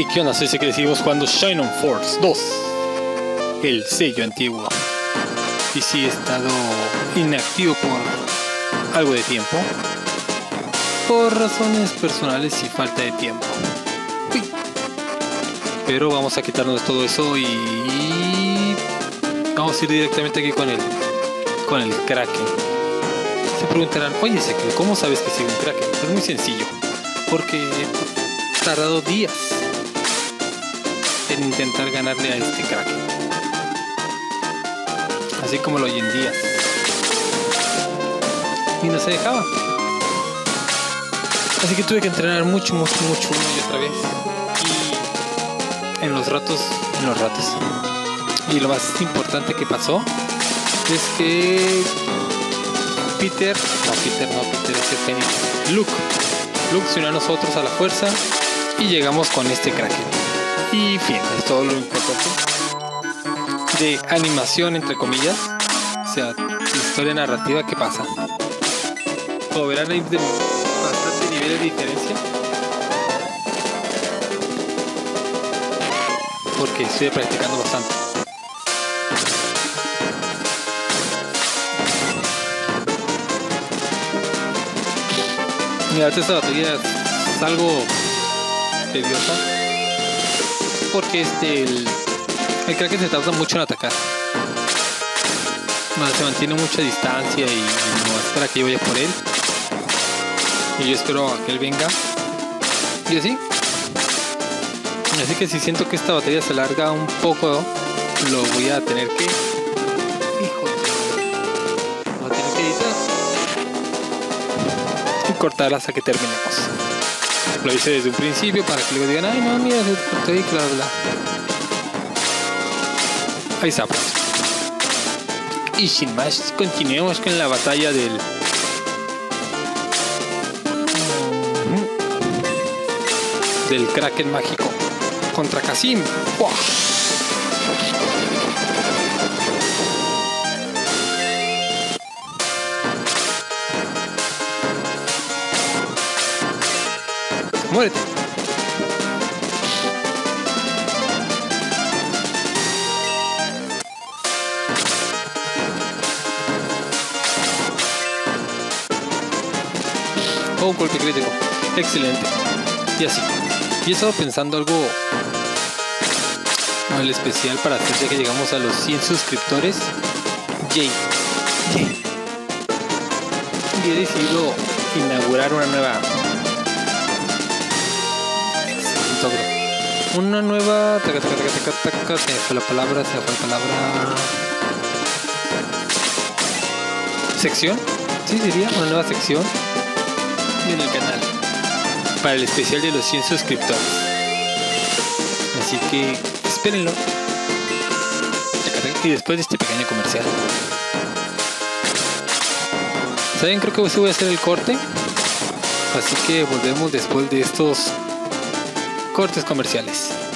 ¿Y qué onda? Soy que seguimos jugando Shine on Force 2, el sello antiguo. Y sí he estado inactivo por algo de tiempo, por razones personales y falta de tiempo. Pero vamos a quitarnos todo eso y vamos a ir directamente aquí con el con el Kraken. Se preguntarán, oye Ezequiel, ¿cómo sabes que sigue un Kraken? Es muy sencillo, porque he tardado días en intentar ganarle a este Kraken. Así como lo oyen días. Y no se dejaba. Así que tuve que entrenar mucho, mucho, mucho una y otra vez. Y en los ratos, en los ratos. Y lo más importante que pasó es que Peter, no Peter, no Peter, ese Fénix, Luke, Luke se unió a nosotros a la fuerza y llegamos con este Kraken. Y fin, es todo lo importante. De animación, entre comillas, o sea, historia narrativa que pasa. Como verán, hay de bastante nivel de diferencia. Porque estoy practicando bastante. Mira, esta batería es algo tediosa. Porque este, el, el Kraken se tarda mucho en atacar. Bueno, se mantiene mucha distancia y no espera que yo vaya por él. Y yo espero que él venga. Y así. Así que si siento que esta batería se larga un poco, lo voy a tener que... Hijo de... Voy a tener que editar. Y cortar hasta que terminemos. Lo hice desde un principio para que luego digan, ay no, mira, se cortó y bla. Ahí está pues. Y sin más, continuemos con la batalla del... Del Kraken mágico contra Kasim. Muérete. Oh, un golpe crítico. Excelente. Y así. Y he estado pensando algo al especial para hacer ya que llegamos a los 100 suscriptores. Jay. Jay. Y he decidido inaugurar una nueva. Una nueva. Taca, taca. Se fue la palabra, se fue la palabra. Sección. Sí, diría. Una nueva sección en el canal para el especial de los 100 suscriptores. Así que espérenlo. Y después de este pequeño comercial. ¿Saben? Creo que voy a hacer el corte. Así que volvemos después de estos cortes comerciales.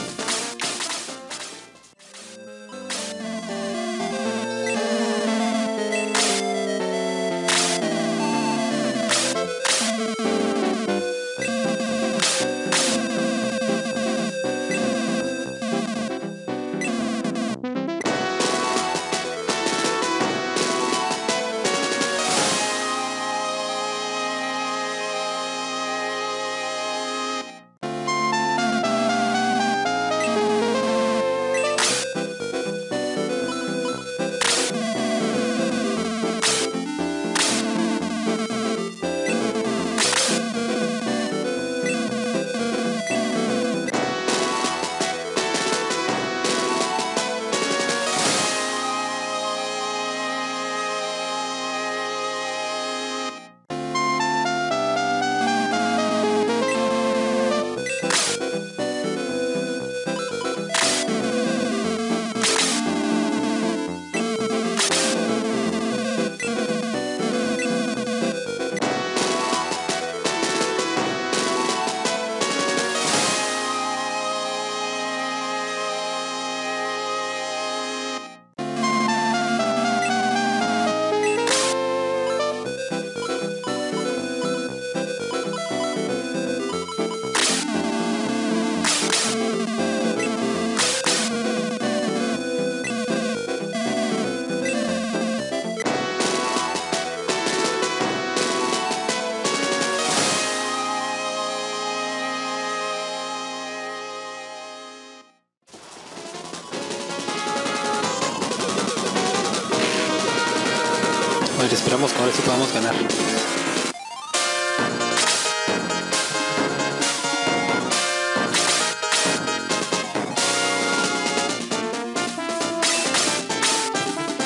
Esperamos que ahora sí podamos ganar.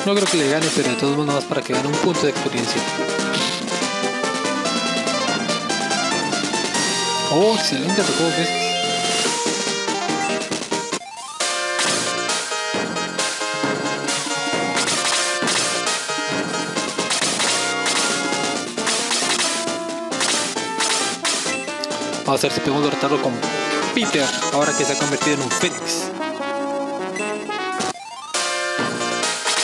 No creo que le gane, pero de todos modos más para que gane un punto de experiencia. Oh, excelente. Vamos a ver si podemos derrotarlo con Peter, ahora que se ha convertido en un Fénix.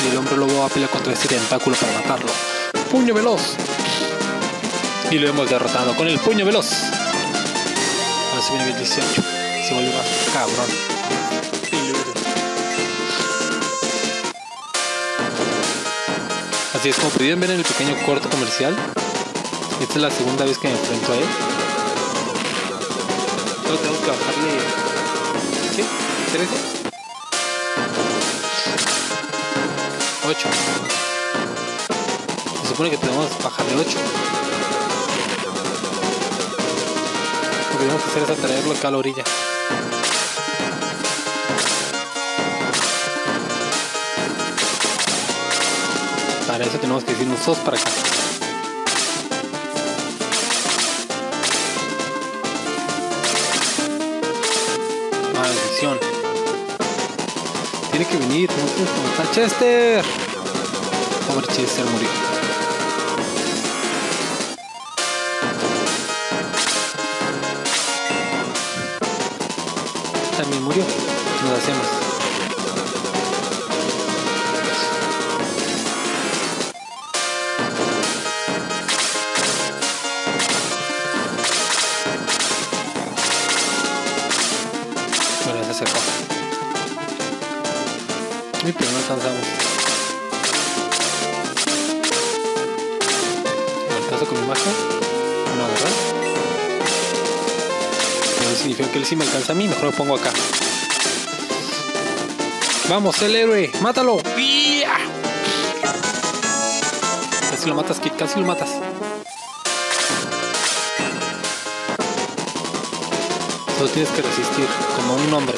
Y el hombre lobo va a pelear contra este tentáculo para matarlo. ¡Puño veloz! Y lo hemos derrotado con el puño veloz. A ver si viene el 18. Se vuelve más cabrón. Así es como pudieron ver en el pequeño corto comercial. Esta es la segunda vez que me enfrento a él. Solo tenemos que bajarle. ¿Qué? ¿13? 8. Se supone que tenemos que bajarle 8. Lo que tenemos que hacer es atraerlo acá a la orilla. Para eso tenemos que decirnos sos para acá. Maldición. Tiene que venir, no puedes matar Chester. Pobre Chester murió. También murió. Nos hacemos. ¿Me alcanzo con mi magia? No, ¿verdad? Pero significa que él sí me alcanza a mí, mejor lo pongo acá. Vamos, el héroe, mátalo. ¡Ya! Casi lo matas, Kit, casi lo matas. Solo tienes que resistir como un hombre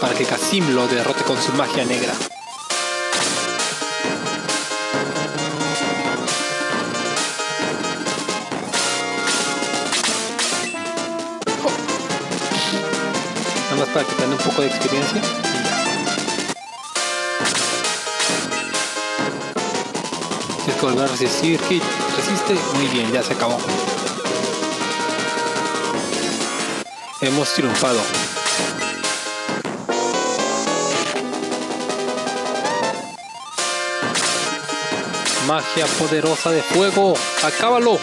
para que Kasim lo derrote con su magia negra. Para que tenga un poco de experiencia. Tienes que volver a resistir. Resiste. Muy bien, ya se acabó. Hemos triunfado. Magia poderosa de fuego. Acábalo.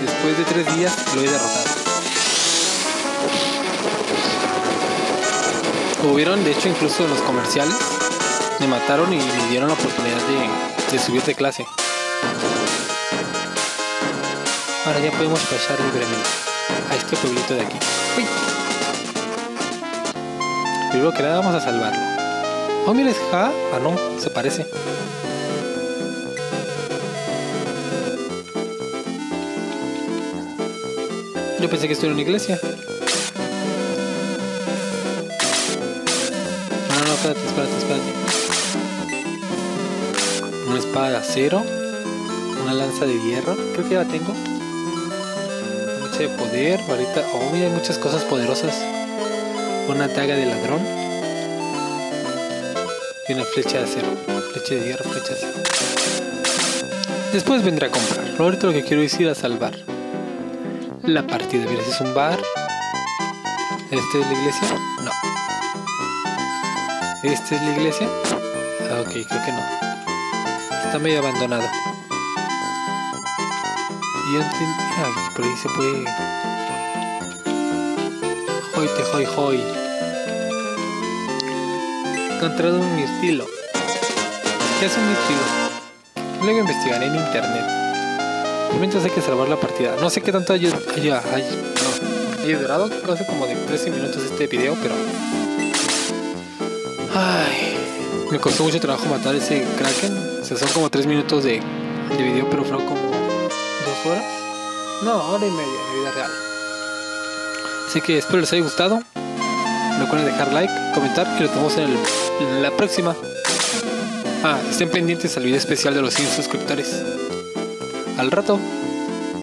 Después de tres días lo he derrotado. Como vieron, de hecho, incluso en los comerciales, me mataron y me dieron la oportunidad de, de subir de clase. Ahora ya podemos pasar libremente a este pueblito de aquí. Uy. Primero que nada vamos a salvarlo. Oh, mira, es Ja. Ah, no, se parece. Yo pensé que esto era una iglesia. Una espada de acero. Una lanza de hierro. Creo que ya la tengo. Mucha de poder. Ahorita. Oh, mira, hay muchas cosas poderosas. Una daga de ladrón. Y una flecha de acero. Flecha de hierro, flecha de acero. Después vendré a comprar. Ahorita lo que quiero es ir a salvar la partida. Mira, es un bar. ¿Este es la iglesia? No. ¿Este es la iglesia? Ah, ok, creo que no. Está medio abandonado. Y antes... Ay, por ahí se puede... Hoy te hoy hoy. Encontrado un mirtilo. ¿Qué es un mirtilo? Luego investigaré en internet. Mientras hay que salvar la partida. No sé qué tanto haya, haya, haya, no, haya durado. Hace como de 13 minutos este video, pero... Ay. Me costó mucho trabajo matar ese Kraken. O son como 3 minutos de, de video, pero fueron como 2 horas. No, hora y media de vida real. Así que espero les haya gustado. Recuerden dejar like, comentar y nos vemos en, el- en la próxima. Ah, estén pendientes al video especial de los 100 suscriptores. Al rato.